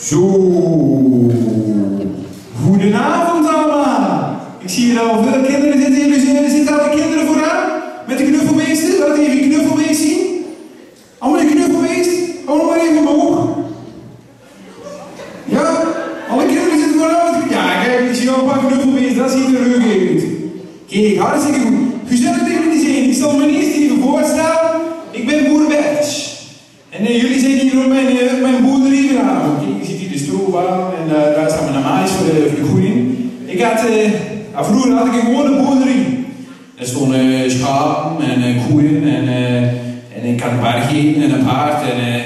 Zo. Goedenavond allemaal. Ik zie hier al veel kinderen zitten. Jullie zitten zitten al de kinderen vooraan? Met de knuffelmeester? Laat even je knuffelmeester zien. Allemaal de knuffelmeester? Allemaal maar even omhoog. Ja? Alle kinderen zitten vooraan Ja, kijk, ik zie al een paar knuffelmeesters. Dat ziet er leuk uit. Kijk, hartstikke goed. Gezellig tegen jullie zijn. Ik zal me eerst even voorstellen. Ik ben boer Bert. En eh, jullie zijn hier op mijn, eh, mijn boerderie vanavond. Kijk, je ziet hier de stroobaan en eh, daar staan mijn maïs voor de, voor de groeien. Ik had, eh, vroeger had ik een gewone boerderie. Er stonden eh, schapen en eh, koeien en, ik had een paar geten en een paard. En,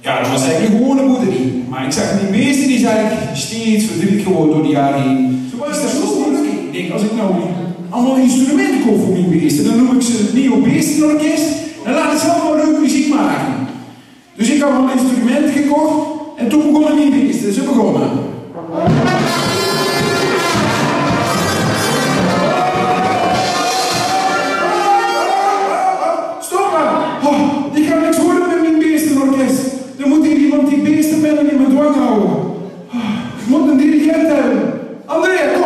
ja, dat was eigenlijk een gewone boerderie. Maar ik zag die beesten die zijn steeds verdrietig geworden door de jaren heen. Zo was dat zo. Ik denk, als ik nou allemaal instrumenten koop voor mijn beesten, dan noem ik ze het Neo Beestenorkest. En laat ze allemaal leuke muziek maken. Dus ik had al instrumenten gekocht en toen begonnen mijn beesten. Ze begonnen. Oh, ik moet een dirigent hebben. Andrea,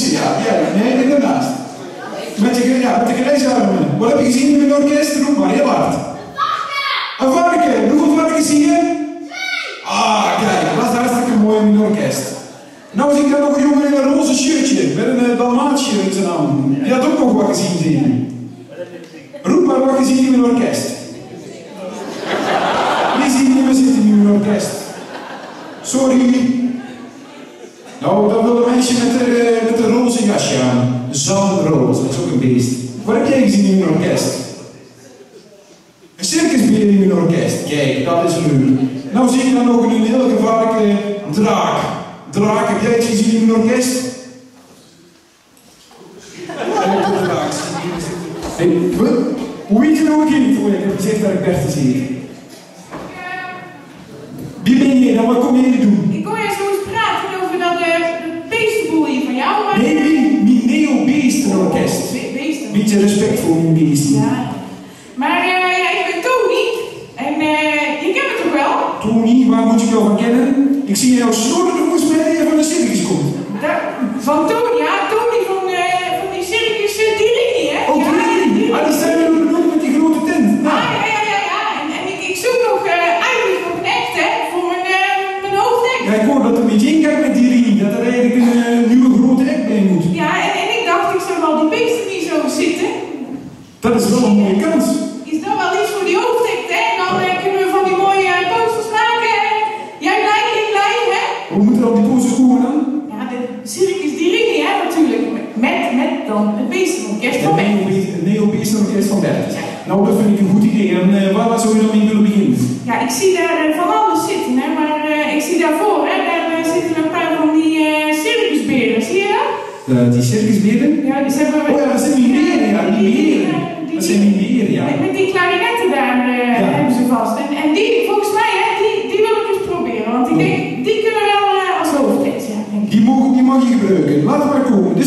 Ja, de ja. Nee, en daarnaast. Met, je, ja, met de grijze armen. Wat heb je gezien in een orkest? Roep maar, heel hard. Een varken. Hoeveel varkens zie je? Ah, kijk, dat is hartstikke mooi in een orkest. Nou zie ik daar nog een jongen in een roze shirtje, met een uh, dalmaatje in zijn arm. Die had ook nog wat gezien, zie je. Roep maar wat gezien in een orkest. Wie ziet niet meer zitten in een orkest? Sorry. Nou, dan wil een meisje met de, met de roze jasje aan. Zandroze, dat is ook een beest. Wat heb jij gezien in een orkest? Een circusbeer in een orkest. Kijk, dat is leuk. Nou zie je dan nog een heel gevaarlijke draak. Draak, heb jij gezien in een orkest? Hoe weet je nou een kind? Oh, ik heb gezegd dat ik Bertus heet. Wie ben je dan? Wat kom je hier doen? Ik hoor je zo eens praten over dat uh, Nee, nee, mijn Neo-Beestenorkest. Be beesten. Beetje respect voor mijn beesten. Ja. Maar uh, ik ben Tony. En uh, je kent me toch wel? Tony, waar moet ik jou van kennen? Ik zie jou snorren volgens mij dat je van de circus komt. Van. Tony Dat is wel mag je gebruiken. Laat maar komen. De